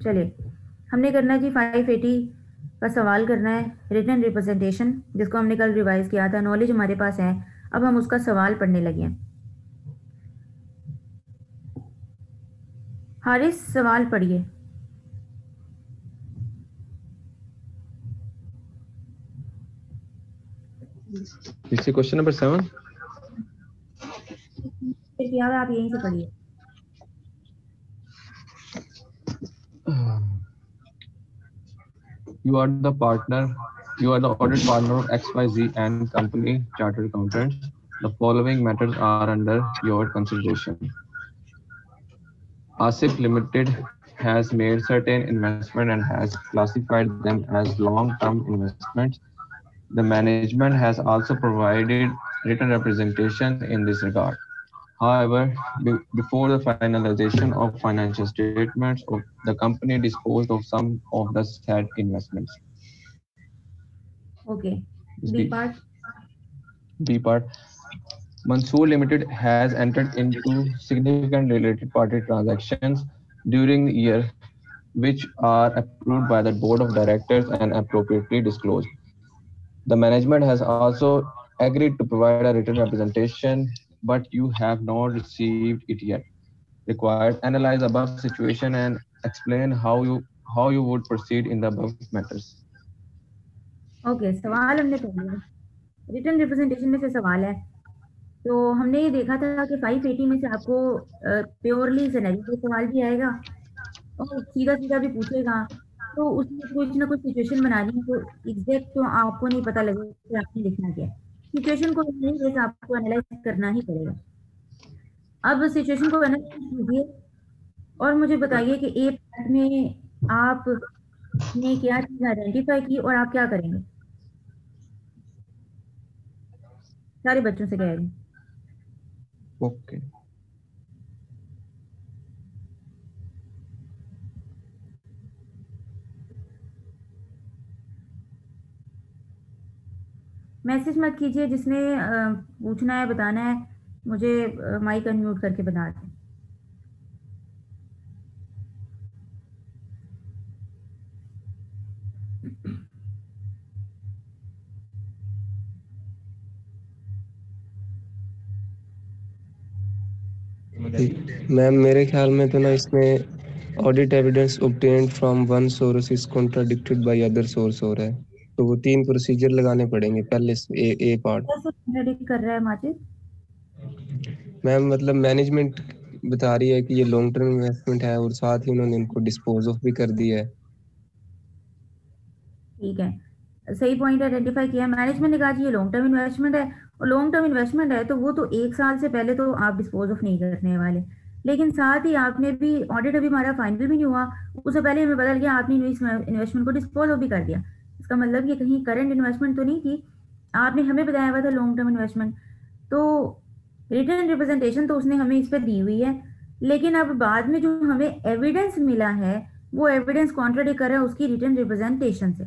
चलिए हमने करना है जी फाइव एटी का सवाल करना है रिटर्न रिप्रेजेंटेशन जिसको हमने कल रिवाइज किया था नॉलेज हमारे पास है अब हम उसका सवाल पढ़ने लगे हैं। हारिस सवाल पढ़िए। क्वेश्चन नंबर सेवन आप यहीं से पढ़िए। You are the partner, you are the audit partner of XYZ and company chartered accountants. The following matters are under your consideration. ASIF Limited has made certain investment and has classified them as long-term investments. The management has also provided written representation in this regard. However, before the finalization of financial statements, the company disposed of some of the said investments. Okay. B part. B part. Mansoor Limited has entered into significant related party transactions during the year, which are approved by the board of directors and appropriately disclosed. The management has also agreed to provide a written representation but you have not received it yet. Required, analyze above situation and explain how you how you would proceed in the above matters. Okay, सवाल हमने पढ़ लिया return representation में से सवाल है तो हमने ये देखा था कि 580 में से आपको प्योरली सिनेरियो का सवाल भी आएगा और सीधा सीधा भी पूछेगा तो उसमें कुछ ना कुछ सिचुएशन बनानी है तो एग्जैक्ट तो आपको नहीं पता लगेगा कि आपने लिखना क्या है सिचुएशन को नहीं आपको एनालाइज करना ही पड़ेगा। अब सिचुएशन को एनालाइज कीजिए और मुझे बताइए कि ए पार्ट में आप ने क्या चीज़ आइडेंटिफाई की और आप क्या करेंगे? सारे बच्चों से कह रही ओके okay. मैसेज मत कीजिए, जिसने पूछना है, बताना है, मुझे माइक अनम्यूट करके बता दें। मैम, मेरे ख्याल में तो ना इसमें audit evidence obtained from one source is contradicted by other source हो रहा है। तो वो तीन प्रोसीजर लगाने पड़ेंगे पहले ए ए पार्ट कर रहा है माजिद मैम मतलब मैनेजमेंट बता रही है कि ये लॉन्ग टर्म इन्वेस्टमेंट है और साथ ही उन्होंने इनको डिस्पोज ऑफ़ भी कर दिया है। ठीक है। सही पॉइंट आइडेंटिफाई किया मैनेजमेंट ने कहा जी ये लॉन्ग टर्म इन्वेस्टमेंट है और लॉन्ग टर्म इन्वेस्टमेंट है तो वो तो एक साल से पहले तो आप डिस्पोज ऑफ़ नहीं करने वाले। लेकिन साथ ही आपने भी ऑडिट अभी हमारा फाइनल भी नहीं हुआ। उससे पहले हमें बदल गया आपने इन्वेस्टमेंट को डिस्पोज ऑफ़ भी कर दिया। इसका मतलब ये कहीं करंट इन्वेस्टमेंट तो नहीं थी। आपने हमें बताया हुआ था लॉन्ग टर्म इन्वेस्टमेंट तो रिटर्न रिप्रेजेंटेशन तो उसने हमें इस पर दी हुई है। लेकिन अब बाद में जो हमें एविडेंस मिला है, वो एविडेंस कॉन्ट्राडिक कर रहा है उसकी रिटर्न रिप्रेजेंटेशन से।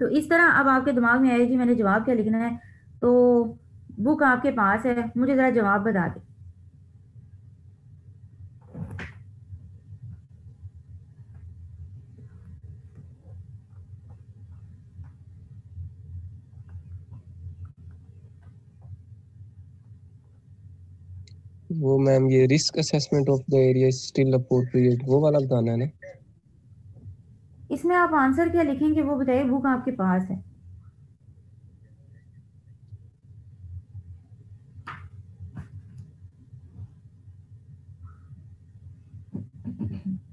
तो इस तरह अब आपके दिमाग में आया कि मैंने जवाब क्या लिखना है। तो बुक आपके पास है, मुझे ज़रा जवाब बता दें। वो मैम ये risk assessment of the area still appropriate वो वाला बताना है ना? इसमें आप आंसर क्या लिखेंगे वो बताइए बुक आपके पास है?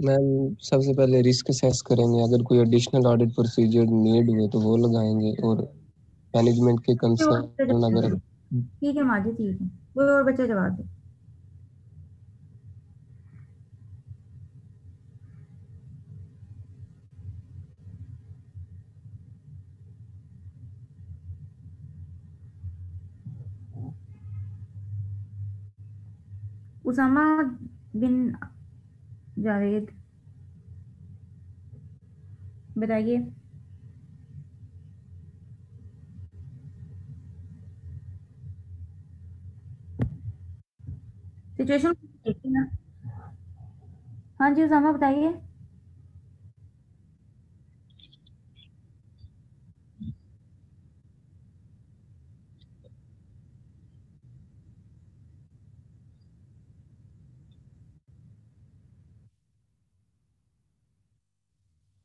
मैम सबसे पहले रिस्क असेस करेंगे। अगर कोई एडिशनल ऑडिट प्रोसीजर नीड हुए तो वो लगाएँगे और मैनेजमेंट के कंसर्न अगर ठीक है माजी ठीक है कोई और बच्चा जवाब दे। उसामा बिन जावेद बताइए। सिचुएशन हाँ जी उसामा बताइए।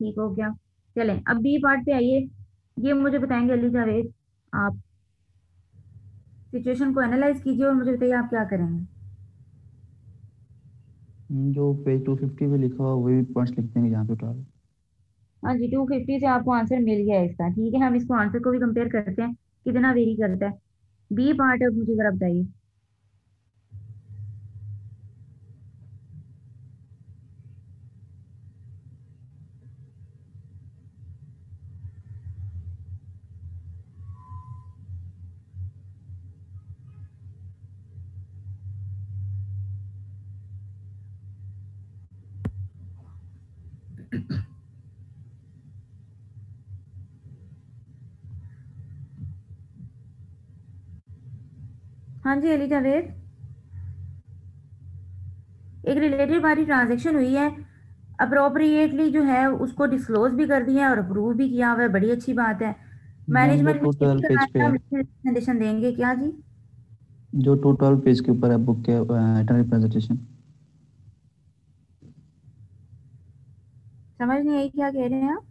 ठीक हो गया। चलें अब बी पार्ट पे आइए। ये मुझे बताएँगे अली जावेद आप सिचुएशन को एनालाइज कीजिए और मुझे बताइए आप क्या करेंगे। जो पेज 250 पे लिखा हुआ वही पॉइंट्स लिखते हैं यहाँ पे टोटल हाँ। जी टू फिफ्टी से आपको आंसर मिल गया इसका ठीक है? हम इसको आंसर को भी कंपेयर करते हैं कितना वेरी करता है। बी पार्ट अब मुझे जरा बताइए। हाँ जी अली जावेद। एक रिलेटेड पार्टी ट्रांजेक्शन हुई है। अप्रोप्रिएटली जो है उसको डिस्क्लोज भी कर दिया है और अप्रूव भी किया हुआ है। बड़ी अच्छी बात है। मैनेजमेंट देंगे क्या जी? जो टोटल पेज के ऊपर है बुक के रिटर्न रिप्रेजेंटेशन समझ नहीं आई क्या कह रहे हैं आप?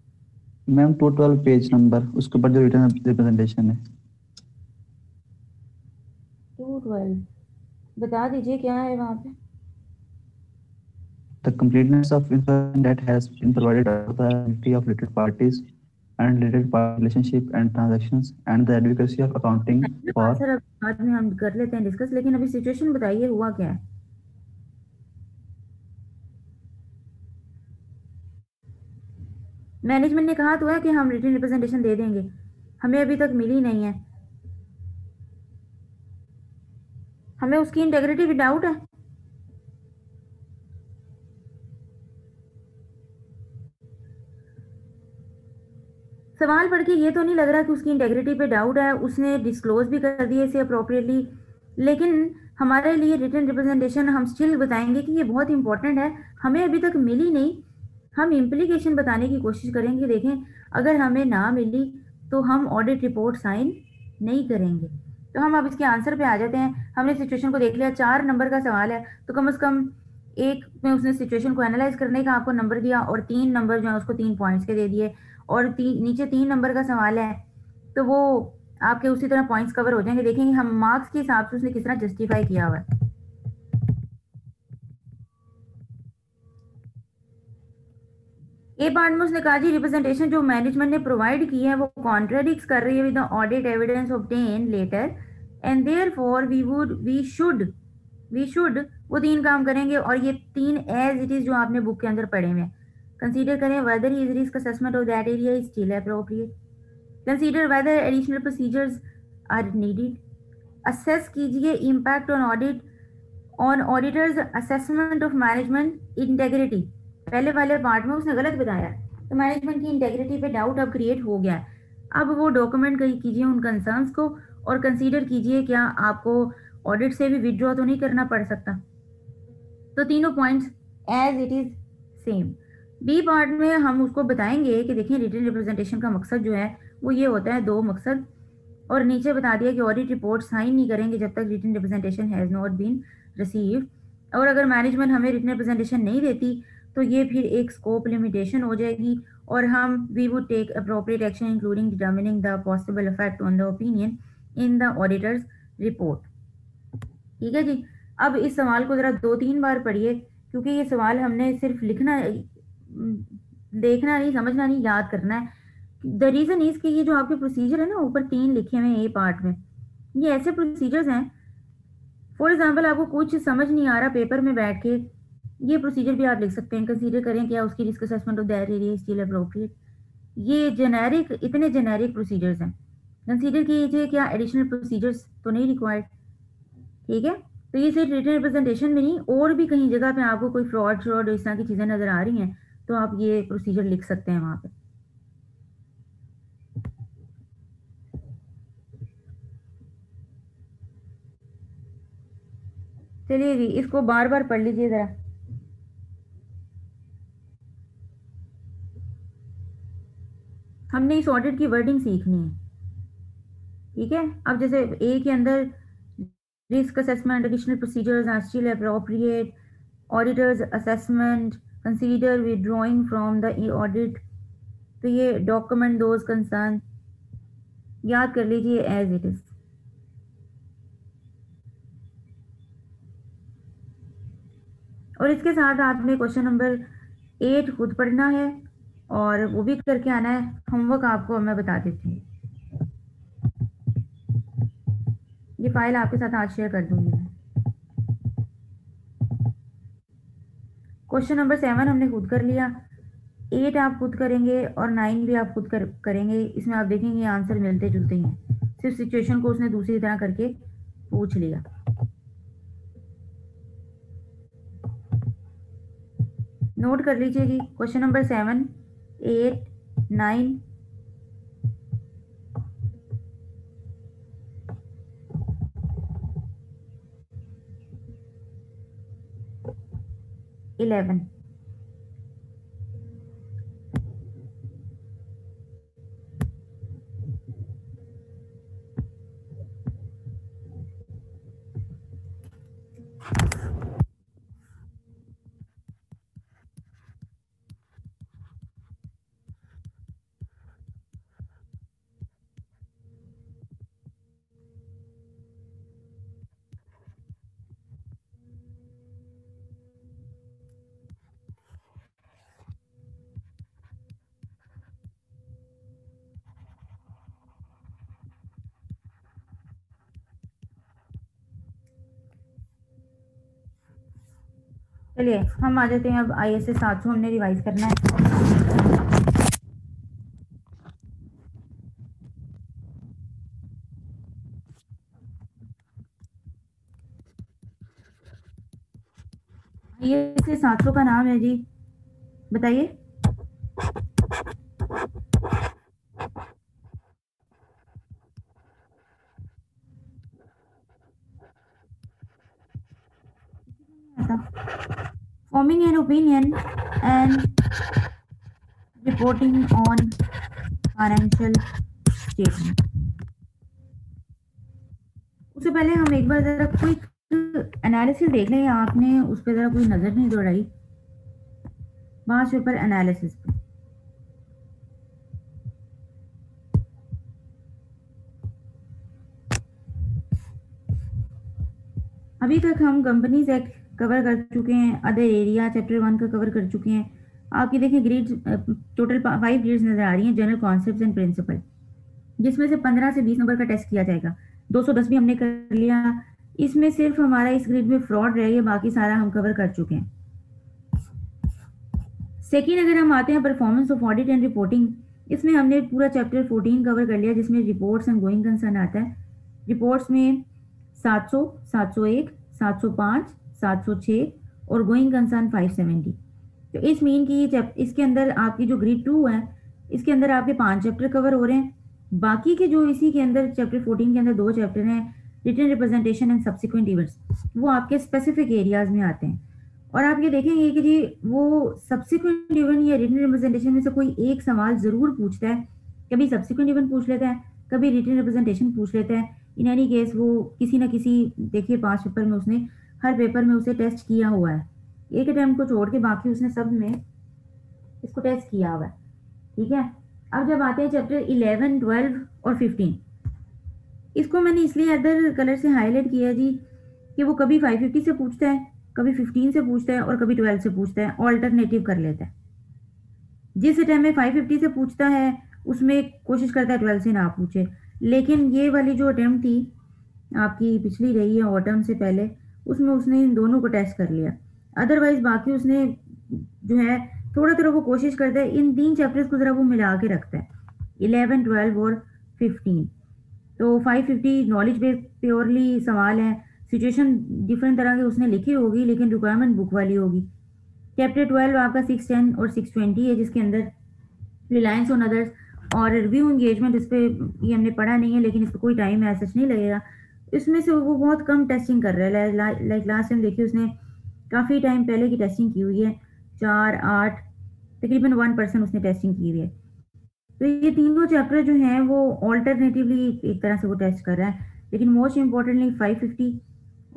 मैम टोटल पेज नंबर उसके ऊपर जो रिटर्न रिप्रेजेंटेशन है। टू ट्वेल्व बता दीजिए क्या है वहाँ पे The completeness of information that has been provided of the identity of related parties and related party relationship and transactions and the advocacy of accounting for sir अब बाद में हम कर लेते हैं डिस्कस लेकिन अभी सिचुएशन बताइए हुआ क्या है मैनेजमेंट ने कहा तो है कि हम रिटर्न रिप्रेजेंटेशन दे देंगे हमें अभी तक मिली नहीं है हमें उसकी इंटेग्रिटी भी डाउट है। सवाल पढ़ के ये तो नहीं लग रहा कि उसकी इंटेग्रिटी पे डाउट है, उसने डिस्क्लोज भी कर दिए इसे अप्रोप्रिएटली लेकिन हमारे लिए रिटर्न रिप्रेजेंटेशन हम स्टिल बताएँगे कि ये बहुत इंपॉर्टेंट है। हमें अभी तक मिली नहीं। हम इम्प्लीकेशन बताने की कोशिश करेंगे, देखें। अगर हमें ना मिली तो हम ऑडिट रिपोर्ट साइन नहीं करेंगे। तो हम अब इसके आंसर पे आ जाते हैं। हमने सिचुएशन को देख लिया चार नंबर का सवाल है। तो कम से कम एक में उसने सिचुएशन को एनालाइज करने का आपको नंबर दिया और तीन नंबर जो है उसको तीन पॉइंट्स के दे दिए। और ती, नीचे तीन नंबर का सवाल है तो वो आपके उसी तरह पॉइंट्स कवर हो जाएँगे। देखेंगे हम मार्क्स के हिसाब से उसने किस तरह जस्टिफाई किया हुआ है। ए पार्ट में उसने कहा, जी रिप्रेजेंटेशन जो मैनेजमेंट ने प्रोवाइड की है, वो कॉन्ट्रेडिक्स कर रही है with audit evidence obtained later and therefore we would we should we should वो तीन काम करेंगे और ये तीन एज इट इज़ जो आपने बुक के अंदर पढ़े हुए हैं। कंसीडर करें whether is risk assessment of that area is still appropriate consider whether additional procedures are needed assess कीजिए impact on audit on auditor's assessment of management integrity पहले वाले पार्ट में उसने गलत बताया। तो मैनेजमेंट की इंटेग्रिटी पे डाउट अब क्रिएट हो गया है। अब वो डॉक्यूमेंट कीजिए उन कंसर्न्स को और कंसीडर कीजिए क्या आपको ऑडिट से भी विड्रॉ तो नहीं करना पड़ सकता। तो तीनों points as it is same B part में हम उसको बताएँगे कि देखिए रिटर्न रिप्रेजेंटेशन का मकसद जो है, वो ये होता है दो मकसद। और नीचे बता दिया कि ऑडिट रिपोर्ट साइन नहीं करेंगे जब तक written representation has not been receive और अगर मैनेजमेंट हमें रिटर्न रिप्रेजेंटेशन नहीं देती तो ये फिर एक स्कोप लिमिटेशन हो जाएगी और हम we would take appropriate action including determining the possible effect on the opinion in the auditor's report ठीक है जी? अब इस सवाल को ज़रा दो तीन बार पढ़िए, क्योंकि ये सवाल हमने सिर्फ़ लिखना देखना नहीं, समझना नहीं, याद करना है। द रीज़न इज़ कि ये जो आपके प्रोसीजर है ना, ऊपर तीन लिखे हुए ए पार्ट में। ये ऐसे प्रोसीजर्स हैं फॉर एग्ज़ाम्पल आपको कुछ समझ नहीं आ रहा पेपर में बैठ के ये प्रोसीजर भी आप लिख सकते हैं कंसीडर करें क्या उसकी risk assessment of that area still appropriate ये जेनेरिक इतने जेनेरिक प्रोसीजर्स हैं। कंसीडर कीजिए क्या एडिशनल प्रोसीजर्स तो नहीं रिक्वायर्ड ठीक है? तो ये सिर्फ़ रिटर्न रिप्रेजेंटेशन में नहीं, और भी कहीं जगह पे आपको कोई फ्रॉड श्रॉड इस तरह की चीज़ें नज़र आ रही हैं तो आप ये प्रोसीजर लिख सकते हैं वहाँ पे। चलिए जी, इसको बार बार पढ़ लीजिए ज़रा। हमने इस ऑडिट की वर्डिंग सीखनी है। ठीक है? अब जैसे ए के अंदर risk assessment additional procedures are still appropriate auditor's assessment consider withdrawing from the audit तो ये डॉक्यूमेंट दोज कंसर्न याद कर लीजिए एज इट इज़ और इसके साथ आपने क्वेश्चन नंबर एट खुद पढ़ना है। और वो भी करके आना है। होमवर्क आपको मैं बता देती हूँ। ये फ़ाइल आपके साथ आज शेयर कर दूँगी मैं। क्वेश्चन नंबर सेवन हमने खुद कर लिया। एट आप खुद करेंगे और नाइन भी आप खुद कर, करेंगे। इसमें आप देखेंगे आंसर मिलते जुलते ही हैं। सिर्फ़ सिचुएशन को उसने दूसरी तरह करके पूछ लिया। नोट कर लीजिए जी question number seven eight nine eleven चलिए हम आ जाते हैं अब आई एस एस सात सौ हमने रिवाइज करना है। आई एस सात सौ का नाम है जी। बताइए forming an opinion and reporting on financial statement. उससे पहले हम एक बार जरा क्विक एनालिसिस देख लें। आपने उस पर जरा कोई नज़र नहीं दौड़ाई। पाँच पेपर एनालिसिस अभी तक हम कंपनीज़ एक्ट कवर कर चुके हैं। अदर एरिया चैप्टर वन का कवर कर चुके हैं। आपकी देखें ग्रेड टोटल फाइव ग्रेड्स नज़र आ रही हैं जनरल कॉन्सेप्ट एंड प्रिंसिपल जिसमें से पंद्रह से बीस नंबर का टेस्ट किया जाएगा। दो सौ दस भी हमने कर लिया। इसमें सिर्फ़ हमारा इस ग्रेड में फ्रॉड रह गया, बाकी सारा हम कवर कर चुके हैं। सेकेंड अगर हम आते हैं performance of audit and reporting इसमें हमने पूरा चैप्टर फोर्टीन कवर कर लिया, जिसमें रिपोर्ट्स एंड गोइंग कंसर्न आता है। रिपोर्ट्स में सात सौ, सात सौ एक सात सौ पाँच सात सौ छः और गोइंग कंसर्न फाइव सेवेंटी तो इस मीन की इसके अंदर आपकी जो ग्रेड टू है, इसके अंदर आपके पाँच चैप्टर कवर हो रहे हैं। बाकी के जो इसी के अंदर चैप्टर फोर्टीन के अंदर दो चैप्टर हैं written representation and subsequent events वो आपके स्पेसिफिक एरियाज़ में आते हैं। और आप ये देखेंगे कि जी वो सब्सिक्वेंट इवेंट या रिटर्न रिप्रेजेंटेशन में से कोई एक सवाल ज़रूर पूछता है। कभी सब्सिक्वेंट इवेंट पूछ लेता है, कभी रिटर्न रिप्रेजेंटेशन पूछ लेता है। इन एनी केस वो किसी ना किसी, देखिए पाँच पेपर में उसने हर पेपर में उसे टेस्ट किया हुआ है। एक अटैम्प्ट को छोड़ के बाकी उसने सब में इसको टेस्ट किया हुआ है। ठीक है? अब जब आते हैं चैप्टर इलेवन ट्वेल्व और फिफ्टीन इसको मैंने इसलिए अदर कलर से हाईलाइट किया जी कि वो कभी फाइव फिफ्टी से पूछता है, कभी फिफ्टीन से पूछता है और कभी ट्वेल्व से पूछता है ऑल्टरनेटिव कर लेता है। जिस टाइम में फाइव फिफ्टी से पूछता है, उसमें कोशिश करता है ट्वेल्व से ना पूछे। लेकिन ये वाली जो अटैम्प्ट थी, आपकी पिछली रही है ऑटम से पहले उसमें उसने इन दोनों को टेस्ट कर लिया। अदरवाइज़ बाकी उसने जो है, थोड़ा थोड़ा वो कोशिश करता है, इन तीन चैप्टर्स को ज़रा वो मिला के रखता है। इलेवन ट्वेल्व और फिफ्टीन तो five fifty knowledge based purely सवाल है। सिचुएशन डिफरेंट तरह के उसने लिखी होगी, लेकिन रिक्वायरमेंट बुक वाली होगी। चैप्टर ट्वेल्व आपका सिक्स टेन और सिक्स ट्वेंटी है, जिसके अंदर रिलायंस ऑन अदर्स और रिव्यू इंगेजमेंट इस पर ये हमने पढ़ा नहीं है, लेकिन इस पर कोई टाइम है सच नहीं लगेगा। इसमें से वो बहुत कम टेस्टिंग कर रहा है। लाइक लास्ट टाइम देखिए उसने काफ़ी टाइम पहले की टेस्टिंग की हुई है। चार, आठ, तकरीबन वन परसेंट उसने टेस्टिंग की हुई है। तो ये तीनों चैप्टर जो हैं, वो ऑल्टरनेटिवली एक तरह से वो टेस्ट कर रहा है। लेकिन मोस्ट इम्पॉर्टेंटली फाइव फिफ्टी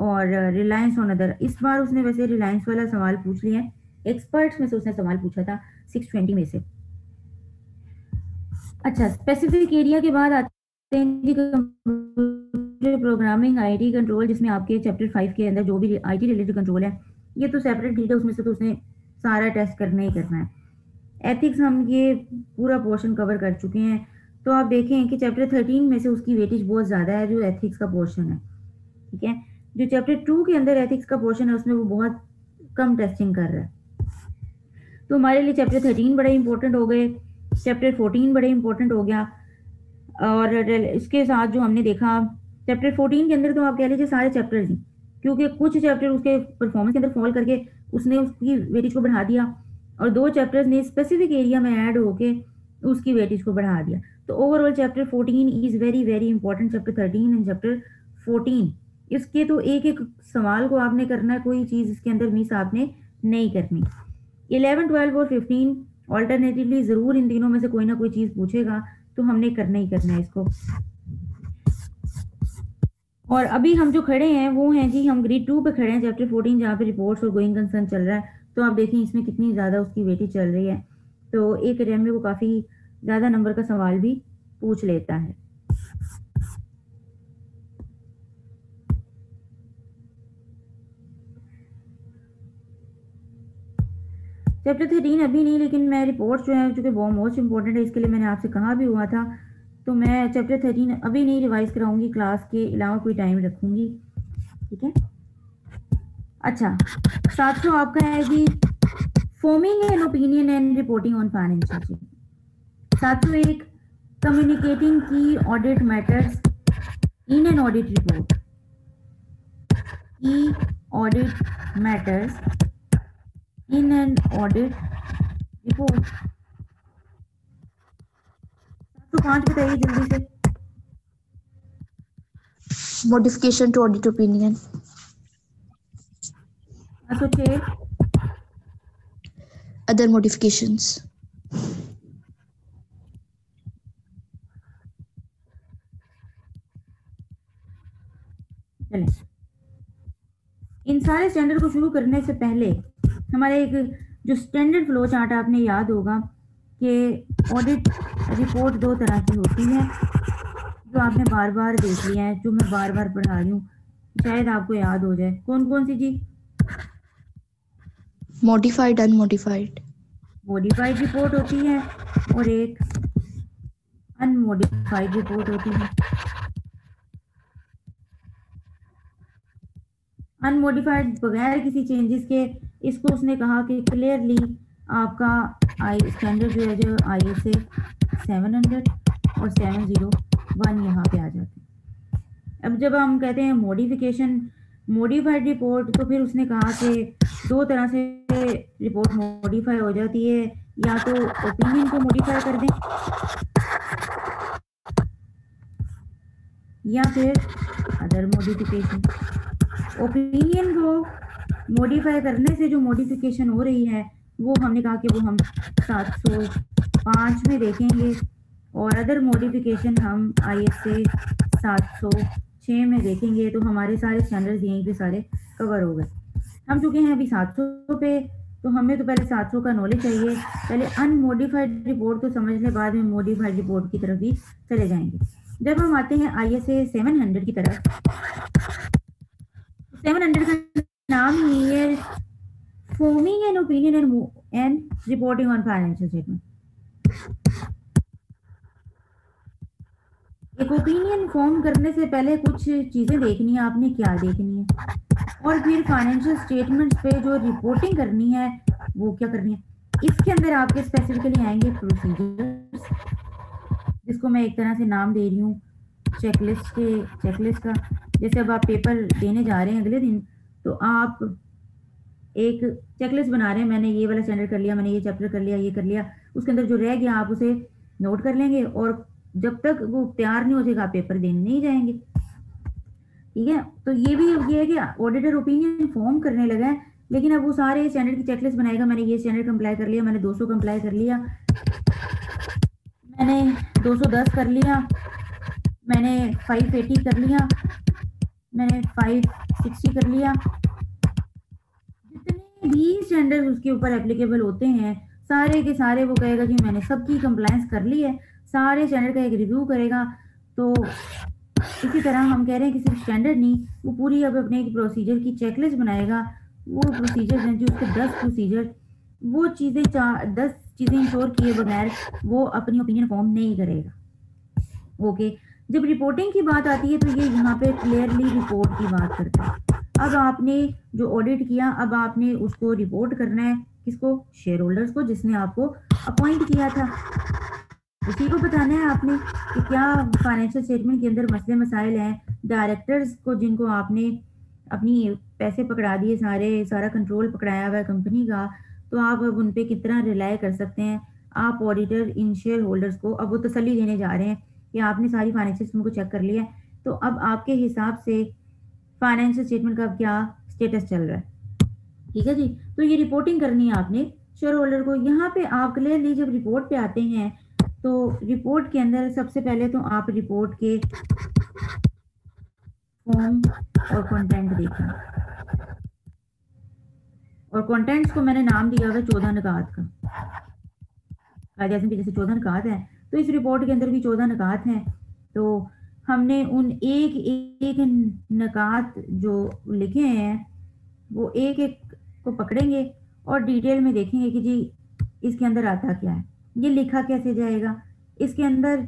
और रिलायंस ऑन अदर इस बार उसने वैसे रिलायंस वाला सवाल पूछ लिया है। एक्सपर्ट्स में से उसने सवाल पूछा था सिक्स ट्वेंटी में से। अच्छा स्पेसिफिक एरिया के बाद आते हैं प्रोग्रामिंग आईटी कंट्रोल जिसमें आपके चैप्टर फाइव के अंदर जो भी आईटी रिलेटेड कंट्रोल है, ये तो सेपरेट डील है उसमें से तो उसने सारा टेस्ट करना ही करना है। एथिक्स हम ये पूरा पोर्शन कवर कर चुके हैं। तो आप देखें कि चैप्टर थर्टीन में से उसकी वेटेज बहुत ज़्यादा है, जो एथिक्स का पोर्शन है। ठीक है? जो चैप्टर टू के अंदर एथिक्स का पोर्शन है, उसमें वो बहुत कम टेस्टिंग कर रहा है। तो हमारे लिए चैप्टर थर्टीन बड़े इंपॉर्टेंट हो गए। चैप्टर फोर्टीन बड़े इंपॉर्टेंट हो गया। और इसके साथ जो हमने देखा चैप्टर फोर्टीन के अंदर तो आप कह लीजिए सारे चैप्टर ही, क्योंकि कुछ चैप्टर उसके परफॉर्मेंस के अंदर फॉल करके उसने उसकी वेटेज को बढ़ा दिया और दो चैप्टर्स ने स्पेसिफिक एरिया में ऐड होके उसकी वेटेज को बढ़ा दिया। तो overall chapter fourteen is very very important chapter thirteen and chapter fourteen इसके तो एक एक सवाल को आपने करना है, कोई चीज़ इसके अंदर मिस आपने नहीं करनी। इलेवन ट्वेल्व और फिफ्टीन ऑल्टरनेटिवली ज़रूर इन तीनों में से कोई ना कोई चीज़ पूछेगा तो हमने करना ही करना है इसको। और अभी हम जो खड़े हैं, वो हैं जी, हम ग्रीड टू पे खड़े हैं चैप्टर फोर्टीन जहाँ पे रिपोर्ट्स और गोइंग कंसर्न चल रहा है। तो आप देखें, इसमें कितनी ज़्यादा उसकी वेटेज चल रही है। तो एक एरिया में वो काफ़ी ज़्यादा नंबर का सवाल भी पूछ लेता है। चैप्टर थर्टीन अभी नहीं, लेकिन मैं रिपोर्ट जो है, चूँकि बहुत मोस्ट इंपॉर्टेंट है, इसके लिए मैंने आपसे कहा भी हुआ था। तो मैं चैप्टर थर्टीन अभी नहीं रिवाइज कराऊँगी क्लास के अलावा कोई टाइम रखूँगी, ठीक है? अच्छा सात सौ आपका है जी forming an opinion and reporting on financial सात एक communicating key audit matters in an audit report key audit matters in an audit report. तो पाँच बताइए जल्दी से? Modification to audit opinion. छः other modifications. इन सारे स्टैंडर्ड को शुरू करने से पहले हमारे एक जो स्टैंडर्ड फ्लो चार्ट आपने याद होगा कि ऑडिट रिपोर्ट दो तरह की होती है जो आपने बार बार देख लिया है जो मैं बार बार पढ़ा रही हूँ। शायद आपको याद हो जाए। कौन कौन सी जी? Modified unmodified. मॉडिफाइड रिपोर्ट होती है और एक अनमोडिफाइड रिपोर्ट होती है। अनमोडिफाइड बगैर किसी चेंजेस के इसको उसने कहा कि क्लियरली आपका आई स्टैंडर्ड जो है जो I S A seven hundred और सेवन ज़ीरो वन यहाँ पे आ जाते हैं। अब जब हम कहते हैं मॉडिफिकेशन मॉडिफाइड रिपोर्ट तो फिर उसने कहा कि दो तरह से रिपोर्ट मॉडिफाई हो जाती है। या तो ओपिनियन को मॉडिफाई कर दें, या फिर अदर मॉडिफिकेशन ओपिनियन को मॉडिफाई करने से जो मॉडिफिकेशन हो रही है वो हमने कहा कि वो हम 705 में देखेंगे और अदर मॉडिफिकेशन हम आई एस ए सात सौ छः में देखेंगे तो हमारे सारे स्टैंडर्ड्स यहीं पे सारे कवर हो गए। हम चुके हैं अभी 700 पे तो हमें तो पहले 700 का नॉलेज चाहिए। पहले अनमोडिफाइड रिपोर्ट तो समझ लें बाद में मॉडिफाइड रिपोर्ट की तरफ़ भी चले जाएँगे। जब हम आते हैं I S A seven hundred की तरफ़ सेवन हंड्रेड का नाम ही है। Forming an opinion and and reporting on financial statement एक ओपिनियन फॉर्म करने से पहले कुछ चीज़ें देखनी है, आपने क्या देखनी है? और फिर फाइनेंशियल स्टेटमेंट्स पे जो रिपोर्टिंग करनी है, वो क्या करनी है? इसके अंदर आपके स्पेसिफिकली आएँगे प्रोसीजर्स जिसको मैं एक तरह से नाम दे रही हूँ चेकलिस्ट के चेकलिस्ट का। जैसे अब आप पेपर देने जा रहे हैं अगले दिन तो आप एक चेकलिस्ट बना रहे हैं, मैंने ये वाला स्टैंडर्ड कर लिया, मैंने ये चैप्टर कर लिया, ये कर लिया। उसके अंदर जो रह गया, आप उसे नोट कर लेंगे और जब तक वो तैयार नहीं हो जाएगा, आप पेपर देने नहीं जाएँगे। ठीक है? तो ये भी ये है कि ऑडिटर ओपिनियन फॉर्म करने लगा है, लेकिन अब वो सारे स्टैंडर्ड की चेकलिस्ट बनाएगा। मैंने ये स्टैंडर्ड कंप्लाई कर लिया, मैंने 200 कंप्लाई कर लिया। मैंने 210 कर लिया। मैंने 580 कर लिया। मैंने 560 कर लिया। भी स्टैंडर्ड उसके ऊपर एप्लीकेबल होते हैं। सारे के सारे वो कहेगा कि मैंने सबकी कंप्लायंस कर ली है। सारे स्टैंडर्ड का एक रिव्यू करेगा। तो इसी तरह हम कह रहे हैं कि सिर्फ़ स्टैंडर्ड नहीं, वो पूरी अब अपने एक प्रोसीजर की चेकलिस्ट बनाएगा। वो प्रोसीजर हैं जो उसके दस प्रोसीजर वो चीज़ें चार दस चीज़ें इंश्योर किए बगैर वो अपनी ओपिनियन फॉर्म नहीं करेगा। ओके जब रिपोर्टिंग की बात आती है तो ये यहाँ पे क्लियरली रिपोर्ट की बात करता है। अब आपने जो ऑडिट किया, अब आपने उसको रिपोर्ट करना है। किसको? शेयर होल्डर्स को, जिसने आपको अपॉइंट किया था। उसी को बताना है आपने कि क्या फाइनेंशियल स्टेटमेंट के अंदर मसले मसाइल हैं। डायरेक्टर्स को, जिनको आपने अपनी पैसे पकड़ा दिए सारे, सारा कंट्रोल पकड़ाया हुआ कंपनी का तो आप अब उन पर कितना रिलाय कर सकते हैं? आप ऑडिटर इन शेयर होल्डर्स को अब वो तसली देने जा रहे हैं कि आपने सारी फाइनेंशियल को चेक कर लिया है। तो अब आपके हिसाब से फाइनेंशियल स्टेटमेंट का क्या स्टेटस चल रहा है? ठीक है जी? तो ये रिपोर्टिंग करनी है आपने। शेयर होल्डर को यहाँ पे आप क्लियरली जब रिपोर्ट पे आते हैं तो रिपोर्ट के अंदर सबसे पहले तो आप रिपोर्ट के फॉर्म और कंटेंट देखें। और कंटेंट्स को मैंने नाम दिया हुआ चौदह नकात का। जैसे चौदह नकात है तो इस रिपोर्ट के अंदर भी चौदह नकात हैं तो हमने उन एक एक नकात जो लिखे हैं, वो एक एक को पकड़ेंगे और डिटेल में देखेंगे कि जी इसके अंदर आता क्या है। ये लिखा कैसे जाएगा? इसके अंदर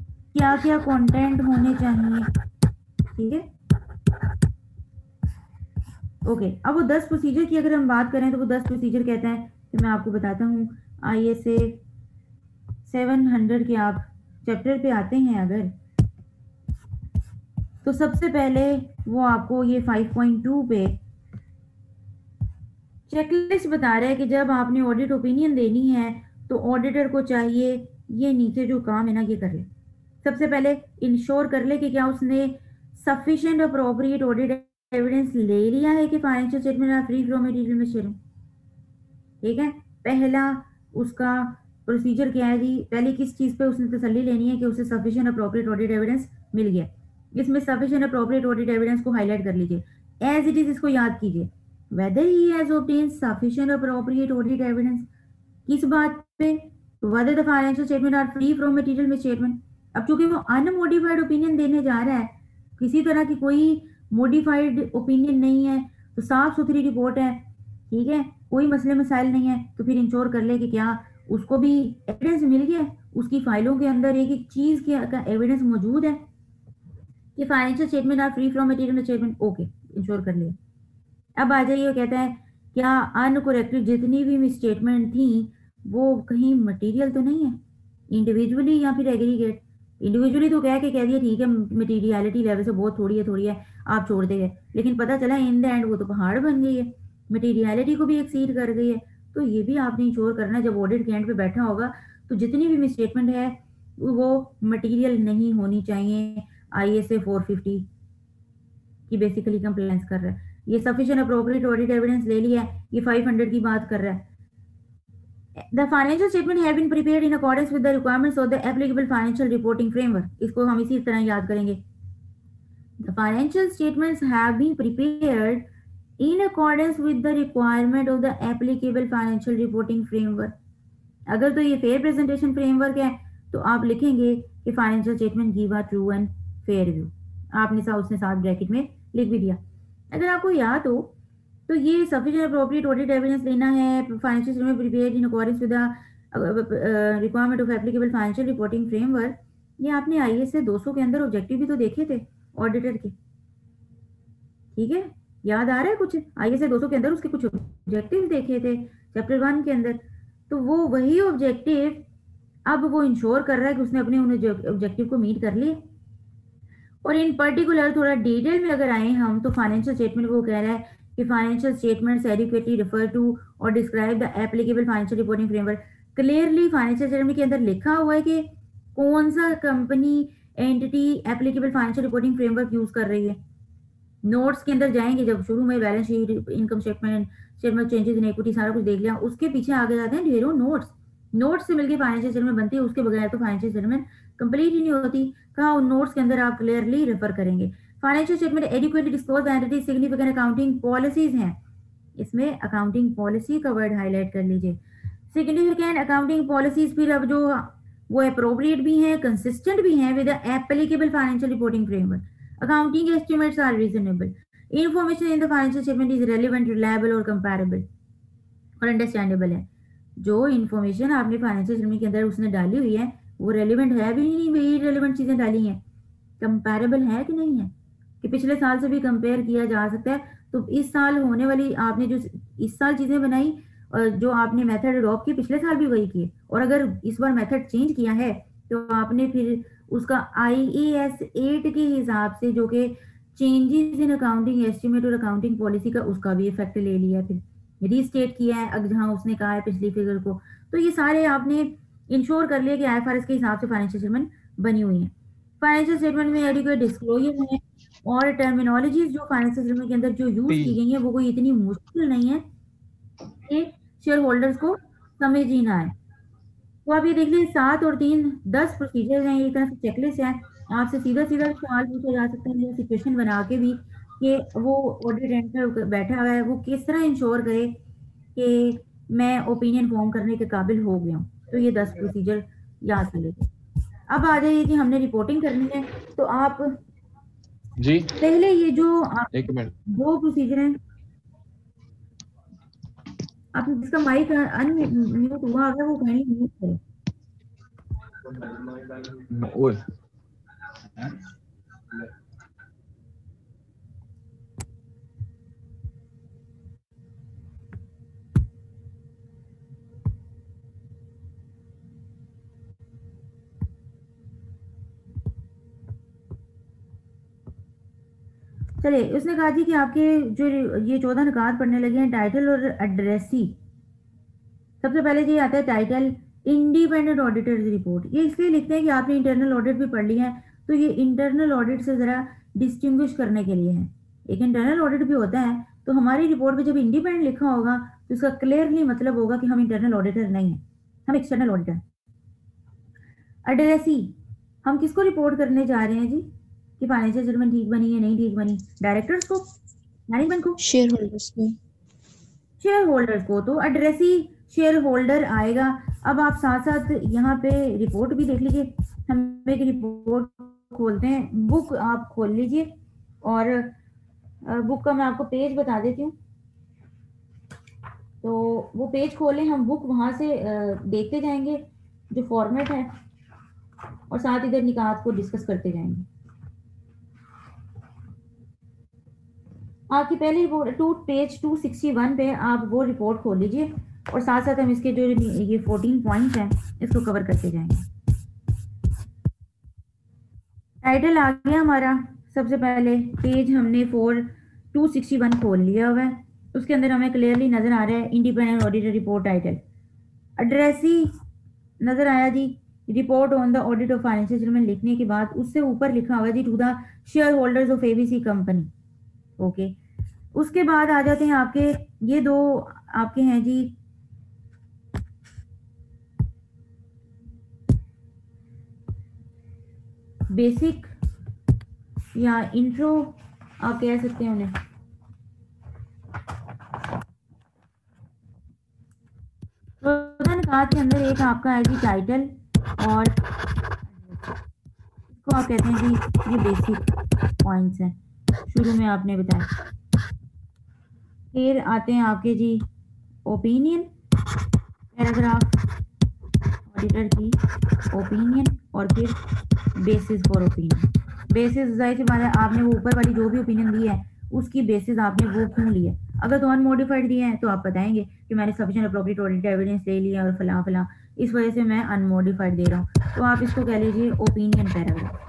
क्या क्या कंटेंट होने चाहिए? ठीक है? ओके अब वो दस प्रोसीजर की अगर हम बात करें तो वो दस प्रोसीजर कहते हैं। कि मैं आपको बताता हूँ। I S A seven hundred के आप चैप्टर पे आते हैं अगर तो सबसे पहले वो आपको ये 5.2 पे चेकलिस्ट बता रहा है कि जब आपने ऑडिट ओपिनियन देनी है तो ऑडिटर को चाहिए ये नीचे जो काम है ना, ये कर ले। सबसे पहले इंश्योर कर ले कि क्या उसने सफिशिएंट अप्रोप्रिएट ऑडिट एविडेंस ले लिया है कि financial statement free flow material में शेयर ठीक है? पहला उसका प्रोसीजर क्या है जी? पहले किस चीज़ पे उसने तसली लेनी है कि उसे सफिशिएंट अप्रोप्रिएट ऑडिट एविडेंस मिल गया। इसमें सफिशिएंट अप्रोप्रिएट ऑडिट एविडेंस को हाईलाइट कर लीजिए। एज इट इज़ इसको याद कीजिए। Whether he has obtained sufficient appropriate audit evidence किस बात पे? Whether the financial statement are free from material statement अब चूँकि वो अनमोडिफाइड ओपिनियन देने जा रहा है, किसी तरह की कोई मोडिफाइड ओपिनियन नहीं है तो साफ़ सुथरी रिपोर्ट है, ठीक है? कोई मसले मसाइल नहीं है तो फिर इंश्योर कर ले कि क्या उसको भी एविडेंस मिल गया? उसकी फाइलों के अंदर एक एक चीज़ का एविडेंस मौजूद है? कि financial statement are free from material statement okay ensure कर लिया। अब आ जाइए कहता है, क्या अनकोरेक्टेड जितनी भी स्टेटमेंट थी, वो कहीं मटेरियल तो नहीं है? इंडिविजुअली या फिर एग्रीगेट इंडिविजुअली तो कह के कह दिया, ठीक है मटीरियलिटी लेवल से बहुत थोड़ी है थोड़ी है, आप छोड़ देंगे। लेकिन पता चला इन द एंड वो तो पहाड़ बन गई है। मटीरियलिटी को भी एक्सीड कर गई है। तो ये भी आपने इंश्योर करना है, जब ऑडिट के एंड पे बैठा होगा तो जितनी भी मिसस्टेटमेंट है, वो मटीरियल नहीं होनी चाहिए। I S A four fifty की बेसिकली कंप्लेंस कर रहा है ये सफिशिएंट अप्रोप्रिएट ऑडिट एविडेंस ले लिया है ये 500 की बात कर रहा है The financial statement have been prepared in accordance with the requirements of the applicable financial reporting framework. इसको हम इसी तरह याद करेंगे The financial statements have been prepared in accordance with the requirement of the applicable financial reporting framework. अगर तो ये fair presentation framework है तो आप लिखेंगे कि financial statement give a true and fair view. आपने सा, उसने साथ ब्रैकेट में लिख भी दिया। अगर आपको याद हो तो ये सफिशिएंट अप्रोप्रिएट ऑडिट एविडेंस लेना है financial statement prepared in according with the requirement of applicable financial reporting framework ये आपने आईएएस से 200 के अंदर ऑब्जेक्टिव भी तो देखे थे ऑडिटर के। ठीक है? याद आ रहा है कुछ? आईएएस से 200 के अंदर उसके कुछ ऑब्जेक्टिव देखे थे चैप्टर वन के अंदर। तो वो वही ऑब्जेक्टिव अब वो इंश्योर कर रहा है कि उसने अपने उन ऑब्जेक्टिव को मीट कर लिए। और इन पर्टिकुलर थोड़ा डिटेल में अगर आए हम तो फाइनेंशियल स्टेटमेंट वो कह रहा है कि financial statements adequately refer to और describe the applicable financial reporting framework clearly financial statement के अंदर लिखा हुआ है कि कौन सा company entity applicable financial reporting framework use कर रही है। नोट्स के अंदर जाएँगे, जब शुरू में balance sheet income statement statement changes in equity सारा कुछ देख लिया, उसके पीछे आगे जाते हैं, ढेरों नोट्स नोट्स से मिलकर फाइनेंशियल स्टेटमेंट बनती है, उसके बगैर तो फाइनेंशियल स्टेटमेंट कंप्लीट ही नहीं होती। कहा उन नोट्स के अंदर आप क्लियरली रेफर करेंगे। Financial statement adequately disclose entity significant accounting policies हैं। इसमें अकाउंटिंग पॉलिसी का वर्ड हाईलाइट कर लीजिए। सिग्निफिकेंट अकाउंटिंग पॉलिसीज़ फिर अब जो वो अप्रोप्रिएट भी हैं कंसिस्टेंट भी हैं with applicable financial reporting framework accounting estimates are reasonable information in the financial statement is relevant reliable और कंपैरेबल और अंडरस्टैंडेबल है। जो इन्फॉर्मेशन आपने फाइनेंशियल स्टेटमेंट के अंदर उसने डाली हुई है वो रेलिवेंट है भी नहीं, वही रेलिवेंट चीज़ें डाली हैं। कंपैरेबल है कि नहीं है? कि पिछले साल से भी कंपेयर किया जा सकता है तो इस साल होने वाली आपने जो इस साल चीज़ें बनाई, और जो आपने मेथड अडॉप्ट की पिछले साल भी वही किए। और अगर इस बार मेथड चेंज किया है तो आपने फिर उसका आई ई एस एट के हिसाब से जो कि चेंजेस इन अकाउंटिंग एस्टिमेट और अकाउंटिंग पॉलिसी का, उसका भी इफ़ेक्ट ले लिया फिर। रीस्टेट किया है अगर जहाँ उसने कहा है पिछली फिगर को। तो ये सारे आपने इंश्योर कर लिया कि आई के हिसाब से फाइनेंशियल स्टेटमेंट बनी हुई है। फाइनेंशियल स्टेटमेंट में एडिक्वेट डिस्क्लोजर है और टर्मिनोलॉजीज जो फाइनेंशियल स्टेटमेंट के अंदर जो यूज़ की गई है वो कोई इतनी मुश्किल नहीं है कि शेयर होल्डर्स को समझ ही ना आए। तो आप ये देख लीजिए सात और तीन दस प्रोसीजर हैं एक तरह से चेकलिस्ट है। आपसे सीधा सीधा सवाल पूछा जा सकता है सिचुएशन बना के भी कि वो ऑडिट बैठा हुआ है वो किस तरह इंश्योर करे कि मैं ओपिनियन फॉर्म करने के काबिल हो गया हूँ। तो ये दस प्रोसीजर याद कर लेते अब आ जाइए कि हमने रिपोर्टिंग करनी है तो आप जी। पहले ये जो एक मिनट। दो प्रोसीजर हैं आप जिसका माइक अनम्यूट हुआ अगर वो काइंडली म्यूट करें। ओए। चलिए उसने कहा जी कि आपके जो ये चौदह निकात पढ़ने लगे हैं टाइटल और एड्रेसी सबसे पहले जी आता है टाइटल इंडिपेंडेंट ऑडिटर्स रिपोर्ट ये इसलिए लिखते हैं कि आपने इंटरनल ऑडिट भी पढ़ लिया है तो ये इंटरनल ऑडिट से ज़रा डिस्टिंग्विश करने के लिए है। एक इंटरनल ऑडिट भी होता है तो हमारी रिपोर्ट में जब इंडिपेंडेंट लिखा होगा तो इसका क्लियरली मतलब होगा कि हम इंटरनल ऑडिटर नहीं है, हम एक्सटर्नल ऑडिटर एड्रेसी हम किसको रिपोर्ट करने जा रहे हैं जी? कि फाइनेंशियल स्टेटमेंट ठीक बनी है नहीं ठीक बनी? डायरेक्टर्स को? मैनेजमेंट को? शेयर होल्डर्स को। शेयर होल्डर को। तो एड्रेसी शेयर होल्डर आएगा। अब आप साथ साथ यहाँ पे रिपोर्ट भी देख लीजिए। हम एक रिपोर्ट खोलते हैं। बुक आप खोल लीजिए। और बुक का मैं आपको पेज बता देती हूँ। तो वो पेज खोलें। हम बुक वहाँ से देखते जाएँगे। जो फॉर्मेट है। और साथ इधर निकात को डिस्कस करते जाएँगे। आपकी पहली रिपोर्ट टू पेज 261 पे आप वो रिपोर्ट खोल लीजिए और साथ साथ हम इसके जो ये 14 पॉइंट्स हैं, इसको कवर करते जाएँगे। टाइटल आ गया हमारा, सबसे पहले पेज हमने फोर टू सिक्सटी वन खोल लिया हुआ है। उसके अंदर हमें क्लियरली नज़र आ रहा है independent auditor report title addressee नज़र आया जी report on the audit of financial statement लिखने के बाद उससे ऊपर लिखा हुआ जी to the shareholders of ABC company okay. उसके बाद आ जाते हैं आपके, ये दो आपके हैं जी। बेसिक या इंट्रो आप कह सकते हैं उन्हें। के अंदर एक आपका है जी टाइटल और इसको आप कहते हैं जी, ये बेसिक पॉइंट्स हैं। शुरू में आपने बताया। फिर आते हैं आपके जी ओपिनियन पैराग्राफ ऑडिटर की ओपिनियन और फिर बेसिस फॉर ओपिनियन बेसिस ज़ाहिर सी बात है, आपने वो ऊपर वाली जो भी ओपिनियन दी है, उसकी बेसिस आपने वो क्यों ली है? अगर तो अनमोडिफाइड दिए हैं तो आप बताएँगे कि मैंने सफिशिएंट अप्रोप्रिएट ऑडिट एविडेंस ले लिया और फला फला इस वजह से मैं अनमोडिफाइड दे रहा हूँ। तो आप इसको कह लीजिए ओपिनियन पैराग्राफ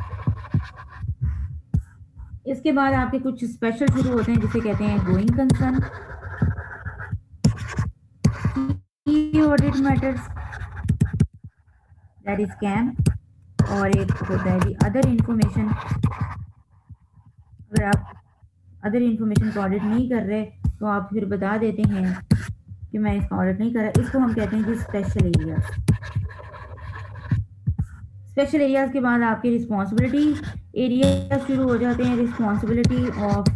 इसके बाद आपके कुछ स्पेशल शुरू होते हैं, जिसे कहते हैं going concern audit matters that is KAM और एक होता है अदर इंफॉर्मेशन अगर आप अदर इंफॉर्मेशन को ऑडिट नहीं कर रहे तो आप फिर बता देते हैं कि मैं इसका ऑडिट नहीं कर रहा। इसको हम कहते हैं जी स्पेशल एरिया स्पेशल एरियाज़ के बाद आपकी रिस्पॉन्सिबिलिटी एरिया शुरू हो जाते हैं responsibility of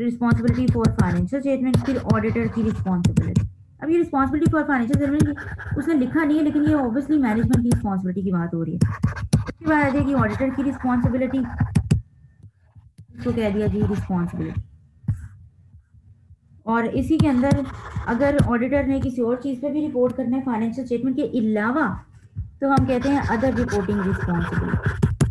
responsibility for financial statement फिर ऑडिटर की रिस्पॉन्सिबिलिटी अब ये रिस्पॉन्सिबिलिटी फॉर फाइनेंशियल सर्विस उसने लिखा नहीं है, लेकिन ये ऑब्वियसली मैनेजमेंट की रिस्पॉन्सिबिलिटी की बात हो रही है। उसके बाद है कि ऑडिटर की रिस्पॉन्सिबिलिटी इसको कह दिया जी रिस्पॉन्सिबिलिटी और इसी के अंदर अगर ऑडिटर ने किसी और चीज़ पे भी रिपोर्ट करना है फाइनेंशियल स्टेटमेंट के अलावा तो हम कहते हैं अदर रिपोर्टिंग रिस्पॉन्सिबिलिटी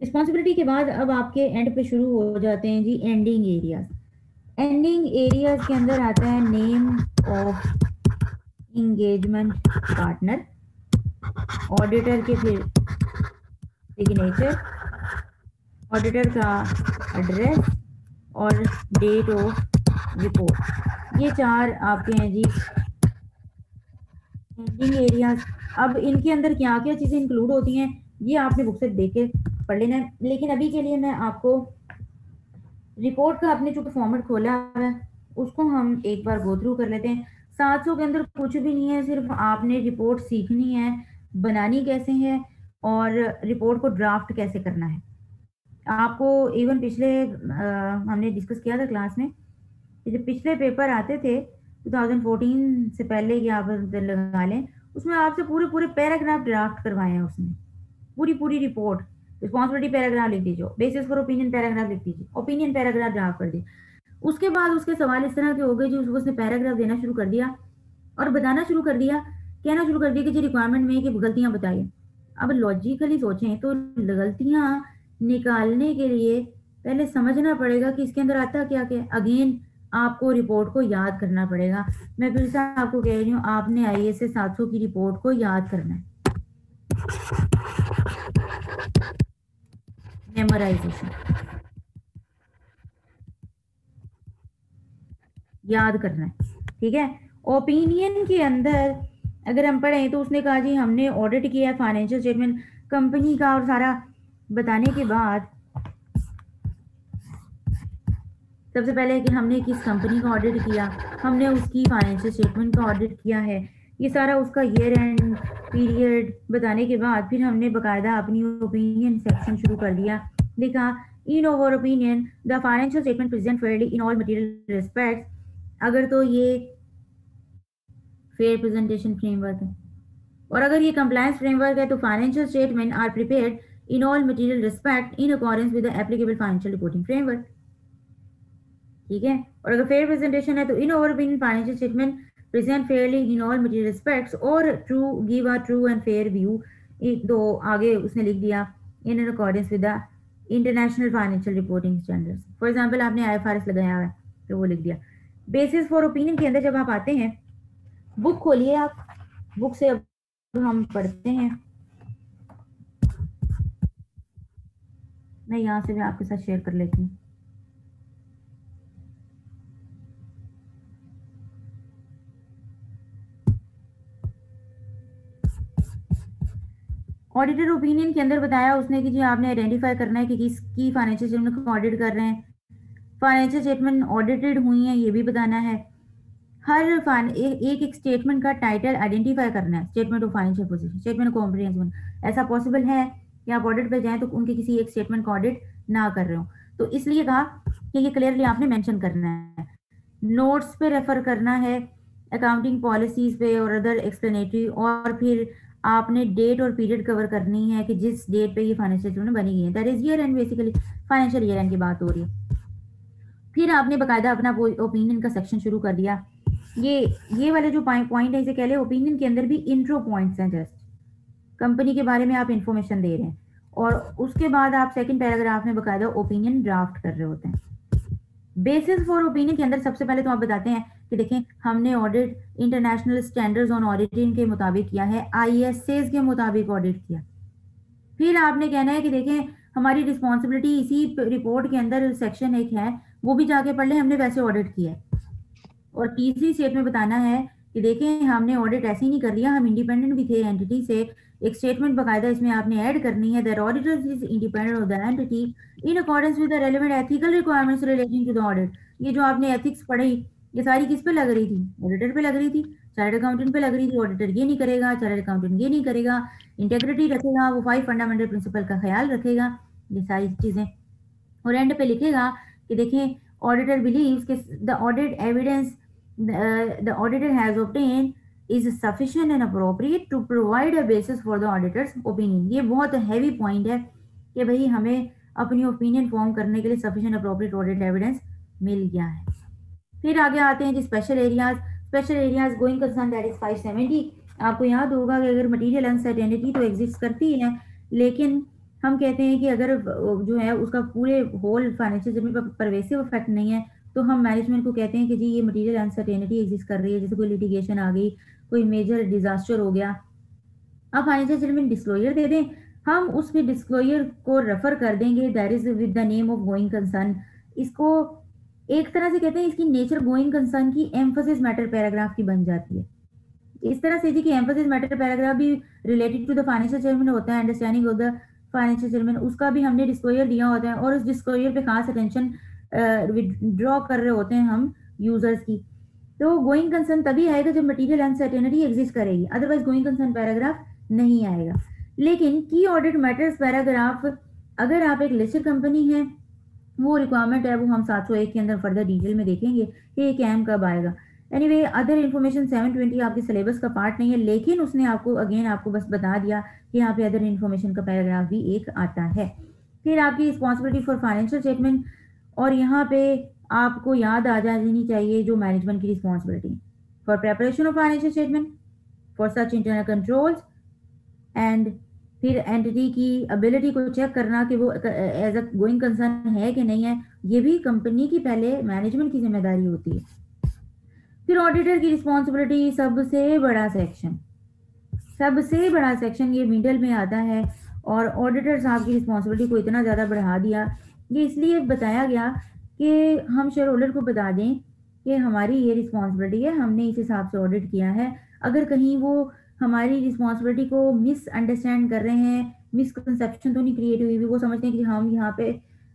रिस्पॉन्सिबिलिटी के बाद अब आपके एंड पे शुरू हो जाते हैं जी एंडिंग एरियाज़ एंडिंग एरियाज़ के अंदर आता है name of engagement partner auditor के फिर सिग्नेचर ऑडिटर का एड्रेस और डेट ऑफ़ रिपोर्ट ये चार आपके हैं जी एंडिंग एरियाज़ अब इनके अंदर क्या क्या चीज़ें इंक्लूड होती हैं ये आपने बुक से देख के पढ़ लेना है। लेकिन अभी के लिए मैं आपको रिपोर्ट का आपने चूँकि फॉर्मेट खोला है उसको हम एक बार गो थ्रू कर लेते हैं। सात सौ के अंदर कुछ भी नहीं है सिर्फ़ आपने रिपोर्ट सीखनी है बनानी कैसे है और रिपोर्ट को ड्राफ्ट कैसे करना है। आपको इवन पिछले आ, हमने डिस्कस किया था क्लास में जब पिछले पेपर आते थे 2014 से पहले कि आप लगा लें। उसमें आपसे पूरे पूरे पैराग्राफ ड्राफ्ट करवाए हैं उसने। पूरी पूरी रिपोर्ट रिस्पॉन्सिबिलिटी पैराग्राफ लिख दीजिए बेसिस फॉर ओपिनियन पैराग्राफ लिख दीजिए ओपिनियन पैराग्राफ ड्राफ्ट कर दीजिए। उसके बाद उसके सवाल इस तरह के हो गए जो उसने पैराग्राफ देना शुरू कर दिया और बताना शुरू कर दिया, कहना शुरू कर दिया कि जी रिक्वायरमेंट में कि गलतियाँ बताइए। अब लॉजिकली सोचें तो गलतियाँ निकालने के लिए पहले समझना पड़ेगा कि इसके अंदर आता क्या क्या अगेन आपको रिपोर्ट को याद करना पड़ेगा। मैं फिर से आपको कह रही हूँ, आपने आई एस सात सौ की रिपोर्ट को याद करना है। मेमोराइजेशन याद करना है, ठीक है? ओपिनियन के अंदर अगर हम पढ़ें तो उसने कहा, जी, हमने ऑडिट किया फाइनेंशियल स्टेटमेंट कंपनी का और सारा। बताने के बाद सबसे पहले कि हमने किस कंपनी का ऑडिट किया? हमने उसकी फाइनेंशियल स्टेटमेंट का ऑडिट किया है। ये सारा उसका ईयर एंड पीरियड बताने के बाद फिर हमने बकायदा अपनी ओपिनियन सेक्शन शुरू कर दिया। लिखा in our opinion the financial statement present fairly in all material respects अगर तो ये फेयर प्रेजेंटेशन फ्रेमवर्क है। और अगर ये कंप्लायंस फ्रेमवर्क है तो financial statement are prepared in all material respect in accordance with the applicable financial reporting framework ठीक है? और अगर फेयर प्रेजेंटेशन है तो in our opinion financial statement present fairly in all material respects और true give a true and fair view दो आगे उसने लिख दिया in according with the international financial reporting standards for example आपने एस लगाया हुआ है तो वो लिख दिया। बेसिस फॉर ओपिनियन के अंदर जब आप आते हैं बुक खोलिए आप। बुक से अब हम पढ़ते हैं। मैं यहाँ से भी आपके साथ शेयर कर लेती हूँ। ऑडिटर ओपिनियन के अंदर बताया उसने कि जी आपने आइडेंटिफाई करना है कि किसकी फाइनेंशियल स्टेटमेंट को ऑडिट कर रहे हैं। फाइनेंशियल स्टेटमेंट ऑडिटेड हुई है, ये भी बताना है। हर एक एक स्टेटमेंट का टाइटल आइडेंटिफाई करना है statement of financial position statement comprehensive ऐसा पॉसिबल है कि आप ऑडिट पे जाएँ तो उनके किसी एक स्टेटमेंट का ऑडिट ना कर रहे हो। तो इसलिए कहा कि ये क्लियरली आपने मेंशन करना है। नोट्स पे रेफर करना है अकाउंटिंग पॉलिसीज़ पे और अदर एक्सप्लेनेटरी और फिर आपने डेट और पीरियड कवर करनी है कि जिस डेट पे ये फाइनेंशियल स्टेटमेंट बनी गई है। That is year end basically financial year end की बात हो रही है। फिर आपने बकायदा अपना ओपिनियन का सेक्शन शुरू कर दिया। ये ये वाले जो पॉइंट है, इसे कह लें ओपिनियन के अंदर भी इंट्रो पॉइंट्स हैं जस्ट कंपनी के बारे में आप इंफॉर्मेशन दे रहे हैं। और उसके बाद आप सेकंड पैराग्राफ में बकायदा ओपिनियन ड्राफ्ट कर रहे होते हैं। बेसिस फॉर ओपिनियन के अंदर सबसे पहले तो आप बताते हैं कि देखें, हमने audit international standards on auditing के मुताबिक किया है आईएसएस के मुताबिक ऑडिट किया। फिर आपने कहना है कि देखें, हमारी रिस्पॉन्सिबिलिटी इसी रिपोर्ट के अंदर सेक्शन एक है, वो भी जाके पढ़ लें, हमने वैसे ऑडिट किया है। और तीसरी स्टेट में बताना है कि देखें, हमने ऑडिट ऐसे ही नहीं कर लिया, हम इंडिपेंडेंट भी थे एंटिटी से, एक स्टेटमेंट बकायदा इसमें आपने ऐड करनी है that auditor is independent of the entity in accordance with the relevant ethical requirements relating to the audit ये जो आपने एथिक्स पढ़ी ये सारी किस पे लग रही थी? ऑडिटर पे लग रही थी? चार्ट अकाउंटेंट पे लग रही थी? ऑडिटर ये नहीं करेगा चार्ट अकाउंटेंट ये नहीं करेगा। इंटेग्रिटी रखेगा, वो फाइव फंडामेंटल प्रिंसिपल का ख्याल रखेगा। ये सारी चीज़ें। और एंड पे लिखेगा कि देखें ऑडिटर बिलीव्स कि the audit evidence the auditor has obtained is sufficient and appropriate to provide a basis for the auditor's opinion. ये बहुत हैवी पॉइंट है कि भाई हमें अपनी ओपिनियन फॉर्म करने के लिए सफिशियंट अप्रोप्रिएट ऑडिट एविडेंस मिल गया है। फिर आगे आते हैं जी special areas special areas going concern that is 570 आपको याद होगा कि अगर मटेरियल अनसर्टेनिटी तो एग्जिस्ट करती है, लेकिन हम कहते हैं कि अगर जो है उसका पूरे होल फाइनेंशियल ज़मीन पर परवेसिव इफ़ेक्ट नहीं है तो हम मैनेजमेंट को कहते हैं कि जी ये मटेरियल अनसर्टेनिटी एग्जिस्ट कर रही है, जैसे कोई लिटिगेशन आ गई, कोई मेजर डिजास्टर हो गया। अब फाइनेंशियल स्टेटमेंट डिस्क्लोजर दे दें। हम उसके डिस्क्लोजर को रेफर कर देंगे that is with the name of going concern इसको एक तरह से कहते हैं इसकी नेचर गोइंग कंसर्न की एम्फोसिस मैटर पैराग्राफ की बन जाती है। इस तरह से जी कि एम्फोसिस मैटर पैराग्राफ भी related to the financial statement होता है understanding of the financial statement उसका भी हमने डिस्क्लोजर दिया होता है और उस डिस्क्लोजर पे खास अटेंशन विड्रॉ कर रहे होते हैं हम यूज़र्स की। तो गोइंग कंसर्न तभी आएगा जब मटीरियल अनसर्टेनिटी एग्जिस्ट करेगी अदरवाइज़ गोइंग कंसर्न पैराग्राफ नहीं आएगा। लेकिन की ऑडिट मैटर्स पैराग्राफ अगर आप एक लिस्टेड कंपनी है वो रिक्वायरमेंट है, वो हम 701 के अंदर फर्दर डिटेल में देखेंगे कि ये कैम कब आएगा। एनीवे अदर इन्फॉर्मेशन 720 आपके सिलेबस का पार्ट नहीं है, लेकिन उसने आपको अगेन आपको बस बता दिया कि यहाँ पे अदर इन्फॉर्मेशन का पैराग्राफ भी एक आता है। फिर आपकी रिस्पॉन्सिबिलिटी फॉर फाइनेंशियल स्टेटमेंट और यहाँ पे आपको याद आ जानी चाहिए जो मैनेजमेंट की responsibility for preparation of financial statement for such internal controls and फिर एंटिटी की एबिलिटी को चेक करना कि वो एज अ गोइंग कंसर्न है कि नहीं है, ये भी कंपनी की पहले मैनेजमेंट की ज़िम्मेदारी होती है। फिर ऑडिटर की रिस्पॉन्सिबिलिटी सबसे बड़ा सेक्शन सबसे बड़ा सेक्शन ये मिडल में आता है और ऑडिटर साहब की रिस्पॉन्सिबिलिटी को इतना ज़्यादा बढ़ा दिया। ये इसलिए बताया गया कि हम शेयर होल्डर को बता दें कि हमारी ये रिस्पॉन्सिबिलिटी है, हमने इस हिसाब से ऑडिट किया है। अगर कहीं वो हमारी रिस्पॉन्सिबिलिटी को मिसअंडरस्टैंड कर रहे हैं मिसकनसेप्शन तो नहीं क्रिएट हुई भी वो समझते हैं कि हम यहाँ पे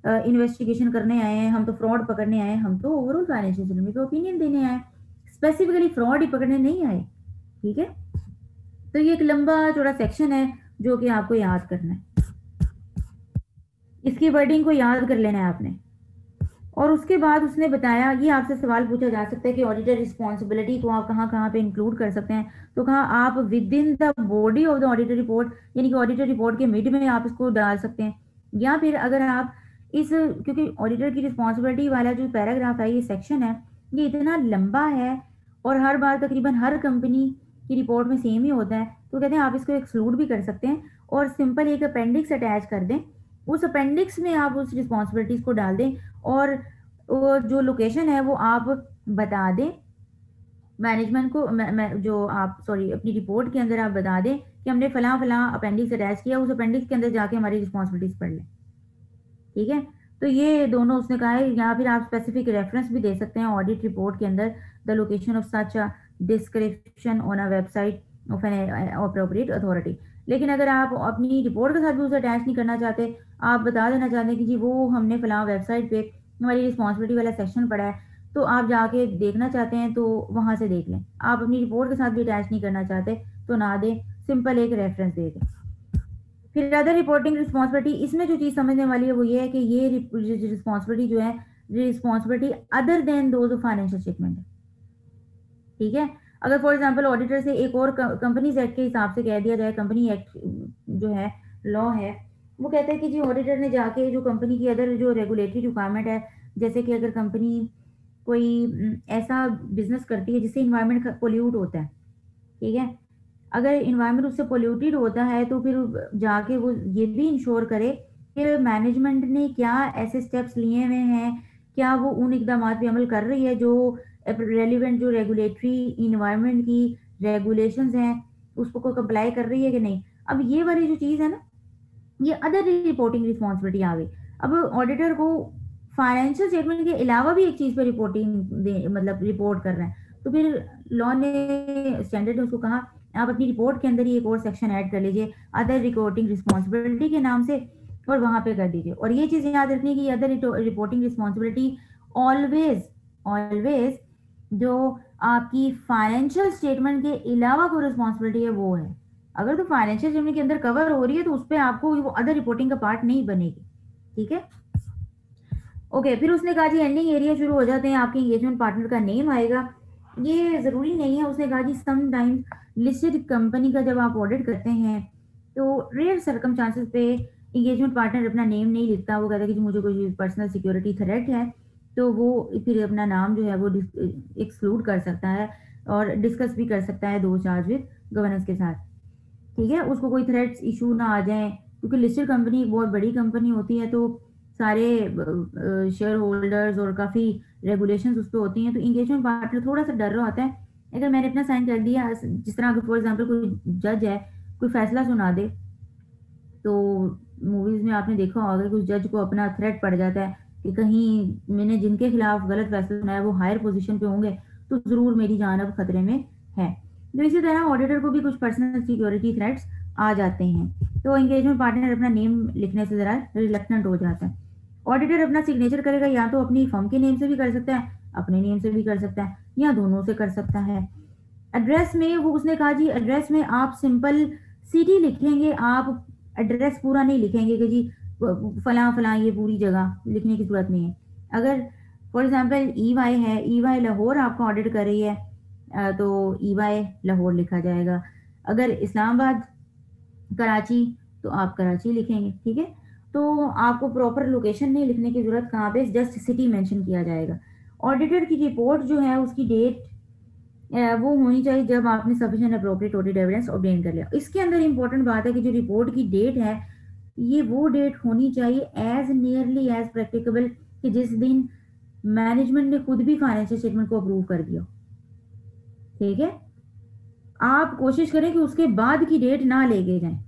इन्वेस्टिगेशन uh, करने आए हैं हम तो फ्रॉड पकड़ने आए हैं हम तो ओवरऑल फाइनेंशियल स्टेटमेंट पे ओपिनियन देने आए स्पेसिफिकली फ्रॉड ही पकड़ने नहीं आए ठीक है? तो ये एक लंबा चौड़ा सेक्शन है जो कि आपको याद करना है। इसकी वर्डिंग को याद कर लेना है आपने। और उसके बाद उसने बताया ये आपसे सवाल पूछा जा सकता है कि ऑडिटर रिस्पॉन्सिबिलिटी को आप कहाँ कहाँ पे इंक्लूड कर सकते हैं। तो कहा, आप within the body of the auditor report यानी कि ऑडिटर रिपोर्ट के मिड में आप इसको डाल सकते हैं। या फिर अगर आप इस, क्योंकि ऑडिटर की रिस्पॉन्सिबिलिटी वाला जो पैराग्राफ है, ये सेक्शन है, ये इतना लंबा है और हर बार तकरीबन हर कंपनी की रिपोर्ट में सेम ही होता है तो कहते हैं आप इसको एक्सक्लूड भी कर सकते हैं और सिंपल एक अपेंडिक्स अटैच कर दें। उस अपेंडिक्स में आप उस रिस्पॉन्सिबिलिटीज को डाल दें और जो लोकेशन है वो आप बता दें। मैनेजमेंट को मैं, मैं जो आप सॉरी अपनी रिपोर्ट के अंदर आप बता दें कि हमने फला फला अपेंडिक्स अटैच किया उस अपेंडिक्स के अंदर जाके हमारी रिस्पॉन्सिबिलिटीज पढ़ लें। ठीक है? तो ये दोनों उसने कहा है या फिर आप स्पेसिफिक रेफरेंस भी दे सकते हैं ऑडिट रिपोर्ट के अंदर the location of such description on a website of an appropriate authority लेकिन अगर आप अपनी रिपोर्ट के साथ भी उसे अटैच नहीं करना चाहते, आप बता देना चाहते हैं कि जी, वो हमने फला वेबसाइट पे हमारी रिस्पॉन्सिबिलिटी वाला सेक्शन पड़ा है तो आप जाके देखना चाहते हैं तो वहाँ से देख लें। आप अपनी रिपोर्ट के साथ भी अटैच नहीं करना चाहते तो ना दें सिंपल एक रेफरेंस दे दें। फिर अदर रिपोर्टिंग रिस्पॉन्सिबिलिटी इसमें जो चीज़ समझने वाली है वो ये है कि ये रिस्पॉन्सिबिलिटी जो है responsibility other than of financial statement ठीक है? अगर फॉर एग्जांपल ऑडिटर से एक और कंपनीज़ एक्ट के हिसाब से कह दिया जाए कंपनी एक्ट जो है लॉ है, वो कहते हैं कि जी ऑडिटर ने जाके जो कंपनी की अदर जो रेगुलेटरी रिक्वायरमेंट है, जैसे कि अगर कंपनी कोई ऐसा बिज़नेस करती है जिससे इन्वायरमेंट पोल्यूट होता है, ठीक है? अगर इन्वायरमेंट उससे पोल्यूटेड होता है तो फिर जाके वो ये भी इंश्योर करे कि मैनेजमेंट ने क्या ऐसे स्टेप्स लिए हुए हैं, क्या वो उन इकदाम पे अमल कर रही है जो रेलिवेंट जो रेगुलेटरी इन्वायरमेंट की रेगुलेशन हैं, उसको कोई कंप्लाई कर रही है कि नहीं? अब ये वाली जो चीज़ है ना, ये अदर रिपोर्टिंग रिस्पॉन्सिबिलिटी आ गई अब ऑडिटर को फाइनेंशियल स्टेटमेंट के अलावा भी एक चीज़ पर रिपोर्टिंग मतलब रिपोर्ट कर रहे हैं। तो फिर लॉ ने स्टैंडर्ड ने उसको कहा, आप अपनी रिपोर्ट के अंदर ही एक और सेक्शन ऐड कर लीजिए अदर रिपोर्टिंग रिस्पॉन्सिबिलिटी के नाम से, और वहाँ पे कर दीजिए। और ये चीज़ याद रखनी है कि other reporting responsibility always always जो आपकी फाइनेंशियल स्टेटमेंट के अलावा कोई रिस्पॉन्सिबिलिटी है, वो है। अगर तो फाइनेंशियल स्टेटमेंट के अंदर कवर हो रही है तो उस पर आपको वो अदर रिपोर्टिंग का पार्ट नहीं बनेगी। ठीक है? ओके फिर उसने कहा जी एंडिंग एरिया शुरू हो जाते हैं, आपके एंगेजमेंट पार्टनर का नेम आएगा। ये ज़रूरी नहीं है, उसने कहा जी सम टाइम्स लिस्टेड कंपनी का जब आप ऑडिट करते हैं तो रेयर सरकम चांसेस पे इंगेजमेंट पार्टनर अपना नेम नहीं लिखता। वो कहता है कि मुझे कोई पर्सनल सिक्योरिटी थ्रेट है। तो वो फिर अपना नाम जो है वो एक्सक्लूड कर सकता है और डिस्कस भी कर सकता है दो चार्ज विद गवर्नेंस के साथ। ठीक है? उसको कोई थ्रेट्स इशू ना आ जाए, क्योंकि लिस्टेड कंपनी एक बहुत बड़ी कंपनी होती है तो सारे शेयर होल्डर्स और काफ़ी रेगुलेशंस उस पर होती हैं तो इंगेजमेंट पार्टनर थोड़ा सा डर रहा होता है। अगर मैंने अपना साइन कर दिया, जिस तरह फॉर एग्जांपल कोई जज है, कोई फैसला सुना दे तो मूवीज़ में आपने देखा होगा कि उस जज को अपना थ्रेट पड़ जाता है। कि कहीं मैंने जिनके खिलाफ गलत फैसला सुनाया, वो हायर पोजीशन पे होंगे तो ज़रूर मेरी जान अब खतरे में है। तो इसी तरह ऑडिटर को भी कुछ पर्सनल सिक्योरिटी थ्रेट्स आ जाते हैं। तो एंगेजमेंट पार्टनर अपना नेम लिखने से ज़रा रिलेक्टेंट हो जाता है। ऑडिटर अपना सिग्नेचर करेगा, या तो अपनी फर्म के नेम से भी कर सकता है, अपने नेम से भी कर सकता है, या दोनों से कर सकता है। एड्रेस में वो उसने कहा, जी एड्रेस में आप सिंपल सिटी लिखेंगे, आप एड्रेस पूरा नहीं लिखेंगे कि जी फला फला ये पूरी जगह लिखने की ज़रूरत नहीं है। अगर फॉर एग्ज़ाम्पल ई वाई है ई वाई लाहौर आपको ऑडिट कर रही है तो ई वाई लाहौर लिखा जाएगा। अगर इस्लामाबाद, कराची तो आप कराची लिखेंगे, ठीक है? तो आपको प्रॉपर लोकेशन नहीं लिखने की ज़रूरत, कहाँ पे? जस्ट सिटी मेंशन किया जाएगा। ऑडिटर की रिपोर्ट जो है, उसकी डेट वो होनी चाहिए जब आपने sufficient appropriate audit evidence obtain कर लिया। इसके अंदर इंपॉर्टेंट बात है कि जो रिपोर्ट की डेट है ये वो डेट होनी चाहिए एज नियरली एज प्रैक्टिकेबल कि जिस दिन मैनेजमेंट ने खुद भी फाइनेंशियल स्टेटमेंट को अप्रूव कर दिया। ठीक है? आप कोशिश करें कि उसके बाद की डेट ना लेके जाए।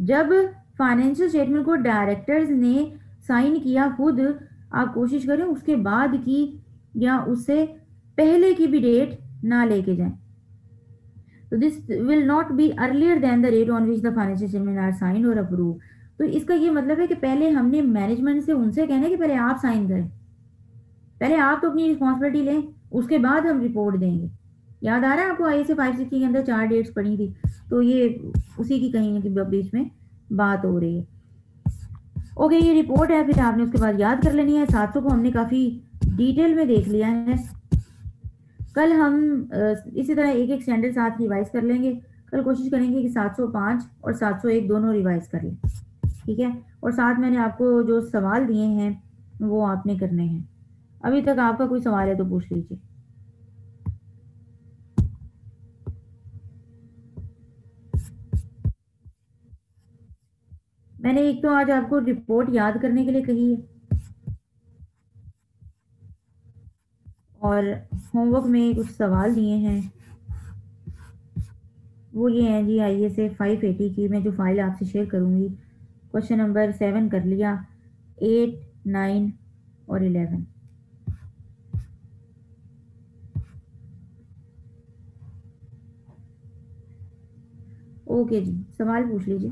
जब फाइनेंशियल स्टेटमेंट को डायरेक्टर्स ने साइन किया खुद, आप कोशिश करें उसके बाद की या उससे पहले की भी डेट ना लेके जाएँ। तो this will not be earlier than the date on which the financial statement are sign और अप्रूव तो इसका ये मतलब है कि पहले हमने मैनेजमेंट से उनसे कहना है कि पहले आप साइन करें। पहले आप तो अपनी रिस्पॉन्सिबिलिटी लें, उसके बाद हम रिपोर्ट देंगे। याद आ रहा है आपको आई से फाइव सिक्सटी के अंदर चार डेट्स पड़ी थी? तो ये उसी की कहीं ना बीच में बात हो रही है। ओके ये रिपोर्ट है, फिर आपने उसके बाद याद कर लेनी है। सात को हमने काफ़ी डिटेल में देख लिया है। कल हम इसी तरह एक एक स्टैंडर्ड साथ रिवाइज कर लेंगे। कल कोशिश करेंगे कि 705 और 701 दोनों रिवाइज कर लें। ठीक है? और साथ मैंने आपको जो सवाल दिए हैं, वो आपने करने हैं। अभी तक आपका कोई सवाल है तो पूछ लीजिए। मैंने एक तो आज आपको रिपोर्ट याद करने के लिए कही है। और होमवर्क में कुछ सवाल दिए हैं। वो ये हैं जी आइए से फाइव एटी की, मैं जो फ़ाइल आपसे शेयर करूँगी। क्वेश्चन नंबर सेवन कर लिया। एट नाइन और इलेवन ओके जी, सवाल पूछ लीजिए।